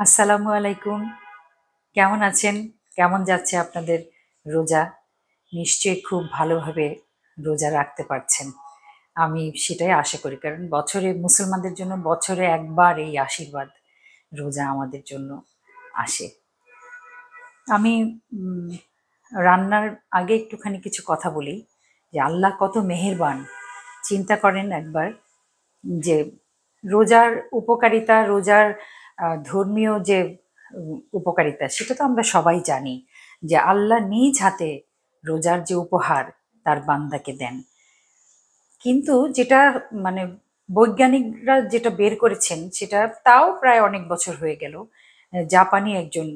আসসালামু আলাইকুম। কেমন আছেন? কেমন যাচ্ছে আপনাদের রোজা? নিশ্চয়ই খুব ভালোভাবে রোজা রাখতে পারছেন। আমি সেটাই আশা করি, কারণ বছরে মুসলমানদের জন্য বছরে একবার এই আশীর্বাদ রোজা আমাদের জন্য আসে। আমি রান্নার আগে একটুখানি কিছু কথা বলি, যে আল্লাহ কত মেহেরবান। চিন্তা করেন একবার যে রোজার উপকারিতা, রোজার ধর্মীয় যে উপকারিতা, সেটা তো আমরা সবাই জানি যে আল্লাহ নিজ হাতে রোজার যে উপহার তার বান্দাকে দেন। কিন্তু যেটা মানে বৈজ্ঞানিকরা যেটা বের করেছেন, সেটা তাও প্রায় অনেক বছর হয়ে গেল। জাপানি একজন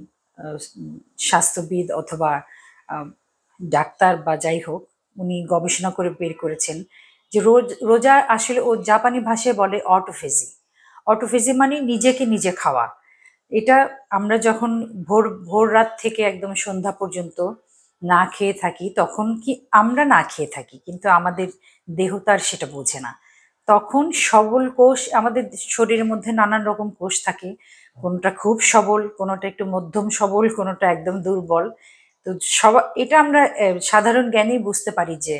স্বাস্থ্যবিদ অথবা ডাক্তার বা যাই হোক, উনি গবেষণা করে বের করেছেন যে রোজ, রোজা আসলে ও জাপানি ভাষায় বলে অটোফেজি অটোফেজি মানে নিজেকে নিজে খাওয়া। এটা আমরা যখন ভোর ভোর রাত থেকে একদম সন্ধ্যা পর্যন্ত না খেয়ে থাকি, তখন কি আমরা না খেয়ে থাকি, কিন্তু আমাদের দেহ তার সেটা বোঝে না। তখন সবল কোষ, আমাদের শরীরের মধ্যে নানান রকম কোষ থাকে। কোনোটা খুব সবল, কোনোটা একটু মধ্যম সবল, কোনোটা একদম দুর্বল। তো সব, এটা আমরা সাধারণ জ্ঞানেই বুঝতে পারি যে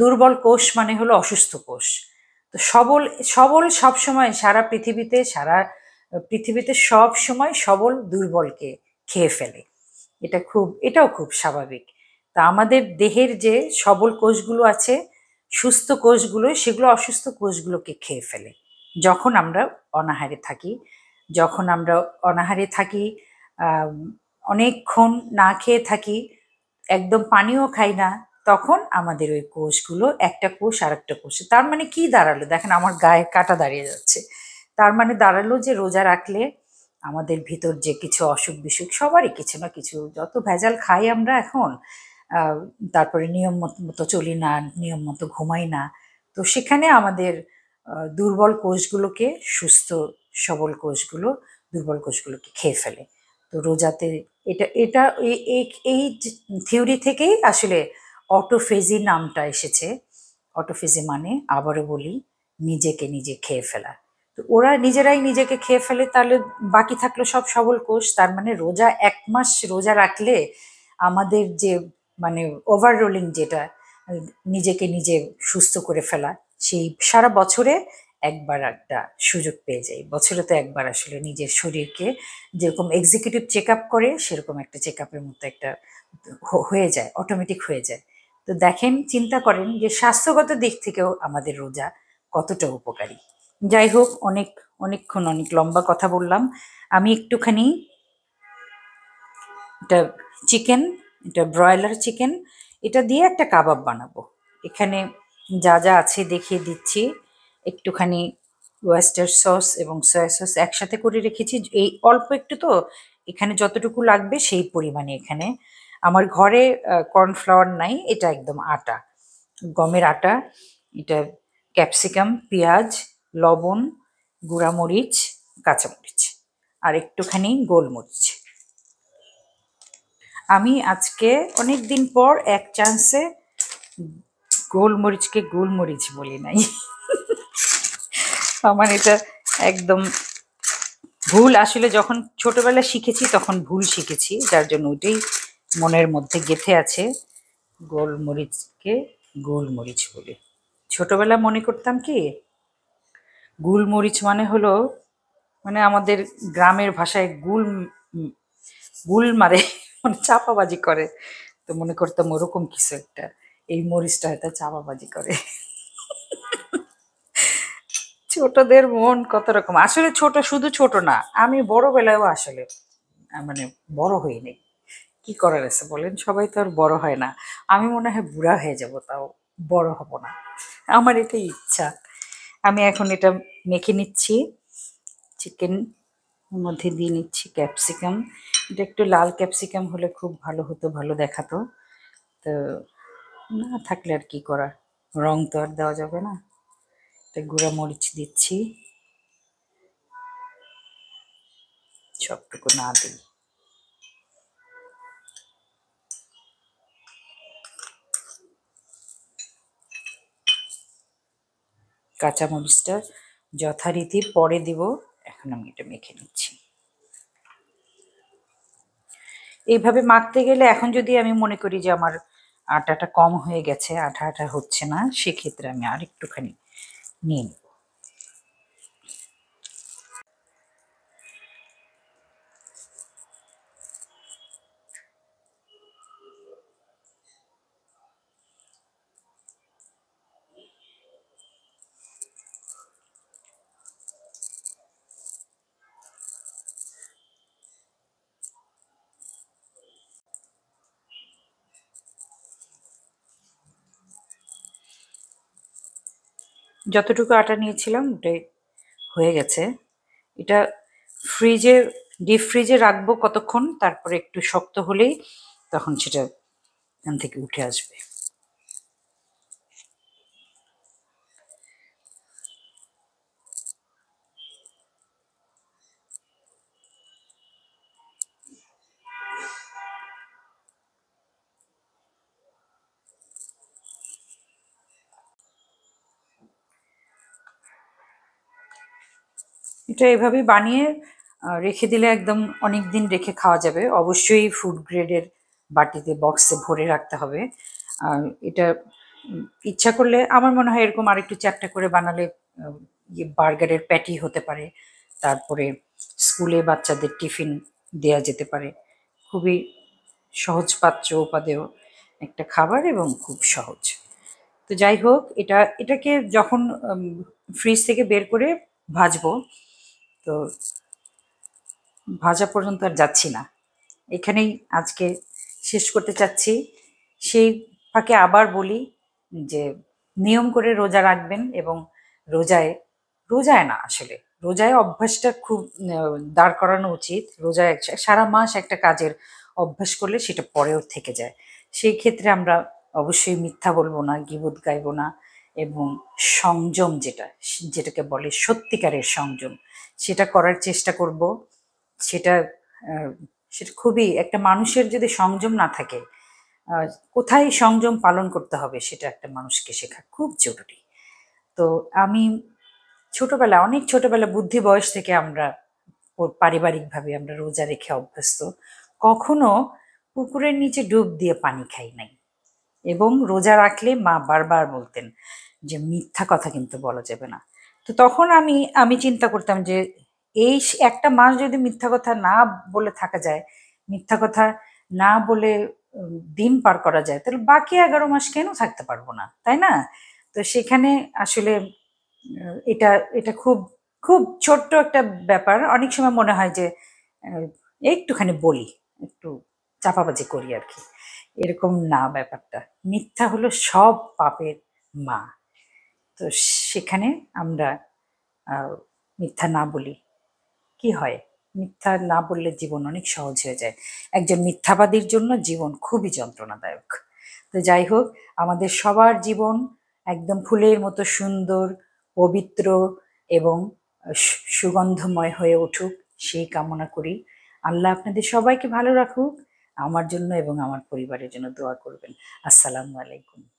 দুর্বল কোষ মানে হলো অসুস্থ কোষ। তো সবল সবল সব সময় সারা পৃথিবীতে সারা পৃথিবীতে সব সময় সবল দুর্বলকে খেয়ে ফেলে। এটা খুব, এটাও খুব স্বাভাবিক। তা আমাদের দেহের যে সবল কোষগুলো আছে, সুস্থ কোষগুলো, সেগুলো অসুস্থ কোষগুলোকে খেয়ে ফেলে। যখন আমরা অনাহারে থাকি, যখন আমরা অনাহারে থাকি অনেকক্ষণ না খেয়ে থাকি, একদম পানিও খাই না তখন আমাদের ওই কোষগুলো, একটা কোষ আর একটা কোষে। তার মানে কি দাঁড়াল? দেখেন আমার গায়ে কাটা দাঁড়িয়ে যাচ্ছে। তার মানে দাঁড়াল যে রোজা রাখলে আমাদের ভিতর যে কিছু অসুখ বিসুখ সবারই কিছু না কিছু, যত ভেজাল খাই আমরা এখন তারপরে নিয়ম মত- চলি না, নিয়ম মতো ঘুমাই না, তো সেখানে আমাদের দুর্বল কোষগুলোকে, সুস্থ সবল কোষগুলো, দুর্বল কোষগুলোকে খেয়ে ফেলে। তো রোজাতে এটা এটা এই থিওরি থেকেই আসলে অটোফেজি নামটা এসেছে। অটোফেজি মানে আবারও বলি, নিজেকে নিজে খেয়ে ফেলা। তো ওরা নিজেরাই নিজেকে খেয়ে ফেলে, তাহলে বাকি থাকল সব সবল কোষ। তার মানে রোজা এক মাস রোজা রাখলে আমাদের যে মানে ওভাররোলিং যেটা, নিজেকে নিজে সুস্থ করে ফেলা, সেই সারা বছরে একবার একটা সুযোগ পেয়ে যাই বছরে তো একবার আসলে নিজের শরীরকে যেরকম এক্সিকিউটিভ চেক আপ করে, সেরকম একটা চেক আপের মতো একটা হয়ে যায় অটোমেটিক হয়ে যায়। তো দেখেন, চিন্তা করেন যে স্বাস্থ্যগত দিক থেকেও আমাদের রোজা কতটা উপকারী। যাই হোক, অনেক, অনেকক্ষণ অনেক লম্বা কথা বললাম। আমি একটুখানি এটা চিকেন, এটা ব্রয়লার চিকেন, এটা দিয়ে একটা কাবাব বানাবো। এখানে যা যা আছে দেখিয়ে দিচ্ছি। একটুখানি ওয়েস্টার সস এবং সয়া সস একসাথে করে রেখেছি। এই অল্প একটু তো এখানে যতটুকু লাগবে সেই পরিমাণে এখানে আমার ঘরে কর্নফ্লাওয়ার নাই, এটা একদম আটা। গমের আটা, এটা ক্যাপসিকাম পেঁয়াজ, লবণ, গুঁড়ামরিচ, কাঁচামরিচ, আর একটুখানি গোলমরিচ। আমি আজকে অনেক দিন পর এক চান্সে গোলমরিচকে গোলমরিচ বলি নাই। আমার এটা একদম ভুল, আসলে যখন ছোটবেলায় শিখেছি, তখন ভুল শিখেছি, যার জন্য ওইটাই মনের মধ্যে গেঁথে আছে গোলমরিচকে গোলমরিচ বলে। ছোটবেলা মনে করতাম কি, গুলমরিচ মানে হলো মানে আমাদের গ্রামের ভাষায় গুল গুল মারে মানে চাপাবাজি করে। তো মনে করতাম ওরকম কিছু একটা, এই মরিচটা হয়তো চাপাবাজি করে। ছোটদের মন কত রকম। আসলে ছোট, শুধু ছোট না, আমি বড় বেলায়ও আসলে মানে বড় হইনি। কি করার আছে বলেন? সবাই তো আর বড় হয় না। আমি মনে হয় বুড়া হয়ে যাব, তাও বড় হব না। আমার এটাই ইচ্ছা। আমি এখন এটা মেখে নিচ্ছি। চিকেন মধ্যে দিয়ে নিচ্ছি ক্যাপসিকাম এটা একটু লাল ক্যাপসিকাম হলে খুব ভালো হতো, ভালো দেখাতো। তো না থাকলে আর কি করা রং তো আর দেওয়া যাবে না। এটা গুঁড়া মরিচ দিচ্ছি। সবটুকু না দিই। কাঁচা মরিচটা যথারীতি পরে দিব। এখন আমি এটা মেখে নিচ্ছি। এইভাবে মাখতে গেলে এখন যদি আমি মনে করি যে আমার আটাটা কম হয়ে গেছে আঠা আঠা হচ্ছে না, সেক্ষেত্রে আমি আর একটুখানি নিয়ে নেব যতটুকু আটা নিয়েছিলাম ওটাই হয়ে গেছে। এটা ফ্রিজে ডিপ ফ্রিজে রাখব কতক্ষণ, তারপরে একটু শক্ত হলেই তখন সেটা এখান থেকে উঠে আসবে। এটা এভাবেই বানিয়ে রেখে দিলে একদম অনেক দিন রেখে খাওয়া যাবে। অবশ্যই ফুড গ্রেডের বাটিতে বক্সে ভরে রাখতে হবে। আর এটা ইচ্ছা করলে, আমার মনে হয় এরকম আরেকটু চ্যাপটা করে বানালে ইয়ে বার্গারের প্যাটি হতে পারে। তারপরে স্কুলে বাচ্চাদের টিফিন দেয়া যেতে পারে। খুবই সহজ পাচ্য উপাদেয় একটা খাবার এবং খুব সহজ। তো যাই হোক, এটা, এটাকে যখন ফ্রিজ থেকে বের করে ভাজবো তো ভাজা পর্যন্ত আর যাচ্ছি না। এখানেই আজকে শেষ করতে চাচ্ছি। সেই ফাঁকে আবার বলি যে, নিয়ম করে রোজা রাখবেন এবং রোজায় রোজায় না আসলে, রোজায় অভ্যাসটা খুব দাঁড় করানো উচিত। রোজায় সারা মাস একটা কাজের অভ্যাস করলে সেটা পরেও থেকে যায়। সেই ক্ষেত্রে আমরা অবশ্যই মিথ্যা বলব না গিবত গাইবো না। এবং সংযম যেটা, যেটাকে বলে সত্যিকারের সংযম, সেটা করার চেষ্টা করব। সেটা সেটা খুবই, একটা মানুষের যদি সংযম না থাকে কোথায় সংযম পালন করতে হবে সেটা একটা মানুষকে শেখা খুব জরুরি। তো আমি ছোটবেলা অনেক ছোটবেলা বুদ্ধি বয়স থেকে আমরা পারিবারিকভাবে আমরা রোজা রেখে অভ্যস্ত, কখনো পুকুরের নিচে ডুব দিয়ে পানি খাই নাই। এবং রোজা রাখলে মা বারবার বলতেন যে, মিথ্যা কথা কিন্তু বলা যাবে না। তো তখন আমি আমি চিন্তা করতাম যে, এই একটা মাস যদি মিথ্যা কথা না বলে থাকা যায়, মিথ্যা কথা না বলে দিন পার করা যায়, তাহলে বাকি এগারো মাস কেন থাকতে পারব না? তাই না? তো সেখানে আসলে এটা এটা খুব খুব ছোট্ট একটা ব্যাপার। অনেক সময় মনে হয় যে একটুখানি বলি, একটু চাপাবাজি করি আর কি। এরকম না ব্যাপারটা। মিথ্যা হলো সব পাপের মা। তো সেখানে আমরা মিথ্যা না বলি। কি হয়? মিথ্যা না বললে জীবন অনেক সহজ হয়ে যায়। একজন মিথ্যাবাদীর জন্য জীবন খুবই যন্ত্রণাদায়ক। তো যাই হোক, আমাদের সবার জীবন একদম ফুলের মতো সুন্দর, পবিত্র এবং সুগন্ধময় হয়ে উঠুক। সেই কামনা করি। আল্লাহ আপনাদের সবাইকে ভালো রাখুক। আমার জন্য এবং আমার পরিবারের জন্য দোয়া করবেন। আসসালামু আলাইকুম।